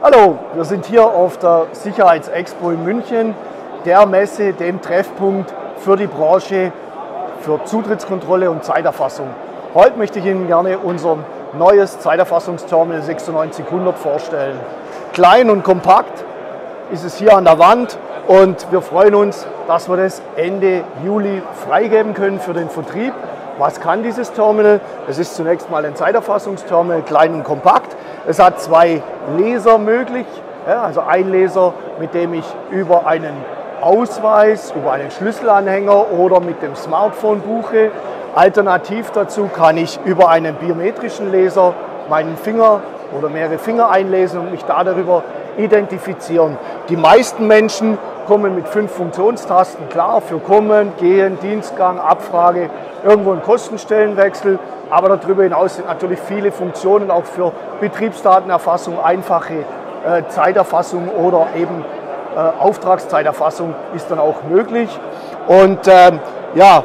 Wir sind hier auf der Sicherheitsexpo in München, der Messe, dem Treffpunkt für die Branche, für Zutrittskontrolle und Zeiterfassung. Heute möchte ich Ihnen gerne unser neues Zeiterfassungsterminal 9600 vorstellen. Klein und kompakt ist es hier an der Wand und wir freuen uns, dass wir das Ende Juli freigeben können für den Vertrieb. Was kann dieses Terminal? Es ist zunächst mal ein Zeiterfassungsterminal, klein und kompakt. Es hat zwei Leser möglich, ja, also ein Leser, mit dem ich über einen Ausweis, über einen Schlüsselanhänger oder mit dem Smartphone buche. Alternativ dazu kann ich über einen biometrischen Laser meinen Finger oder mehrere Finger einlesen und mich da darüber identifizieren. Die meisten Menschen kommen mit fünf Funktionstasten klar für Kommen, Gehen, Dienstgang, Abfrage, irgendwo ein Kostenstellenwechsel. Aber darüber hinaus sind natürlich viele Funktionen auch für Betriebsdatenerfassung, einfache äh, Zeiterfassung oder eben äh, Auftragszeiterfassung ist dann auch möglich. Und ähm, ja,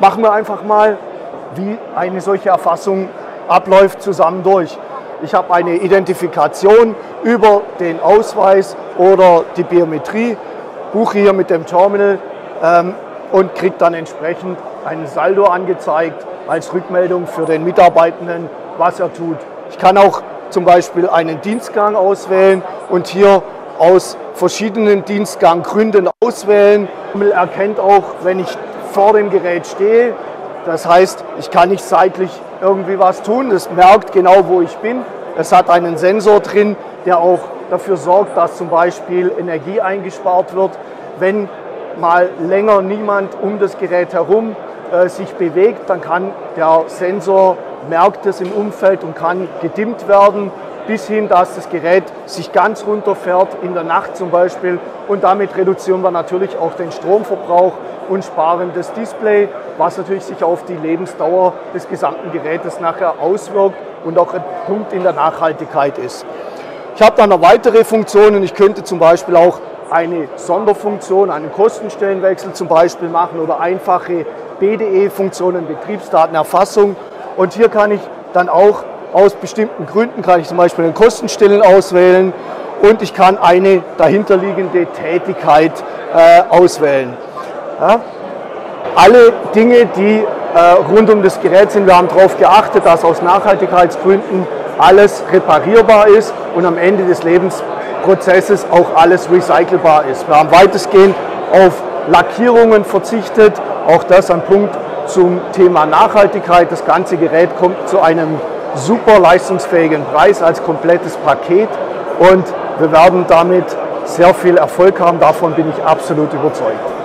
machen wir einfach mal, wie eine solche Erfassung abläuft, zusammen durch. Ich habe eine Identifikation über den Ausweis oder die Biometrie, buche hier mit dem Terminal ähm, und kriege dann entsprechend einen Saldo angezeigt als Rückmeldung für den Mitarbeitenden, was er tut. Ich kann auch zum Beispiel einen Dienstgang auswählen und hier aus verschiedenen Dienstganggründen auswählen. Er erkennt auch, wenn ich vor dem Gerät stehe, das heißt, ich kann nicht seitlich irgendwie was tun. Es merkt genau, wo ich bin. Es hat einen Sensor drin, der auch dafür sorgt, dass zum Beispiel Energie eingespart wird, wenn mal länger niemand um das Gerät herum äh, sich bewegt, dann kann der Sensor merkt es im Umfeld und kann gedimmt werden, bis hin, dass das Gerät sich ganz runterfährt, in der Nacht zum Beispiel. Und damit reduzieren wir natürlich auch den Stromverbrauch und sparen das Display, was natürlich sich auf die Lebensdauer des gesamten Gerätes nachher auswirkt und auch ein Punkt in der Nachhaltigkeit ist. Ich habe dann noch weitere Funktionen. Ich könnte zum Beispiel auch eine Sonderfunktion, einen Kostenstellenwechsel zum Beispiel machen oder einfache BDE-Funktionen, Betriebsdatenerfassung. Und hier kann ich dann auch aus bestimmten Gründen, kann ich zum Beispiel den Kostenstellen auswählen und ich kann eine dahinterliegende Tätigkeit äh, auswählen. Ja? Alle Dinge, die äh, rund um das Gerät sind, wir haben darauf geachtet, dass aus Nachhaltigkeitsgründen alles reparierbar ist und am Ende des Lebensprozesses auch alles recycelbar ist. Wir haben weitestgehend auf Lackierungen verzichtet, auch das ein Punkt zum Thema Nachhaltigkeit. Das ganze Gerät kommt zu einem super leistungsfähigen Preis als komplettes Paket und wir werden damit sehr viel Erfolg haben. Davon bin ich absolut überzeugt.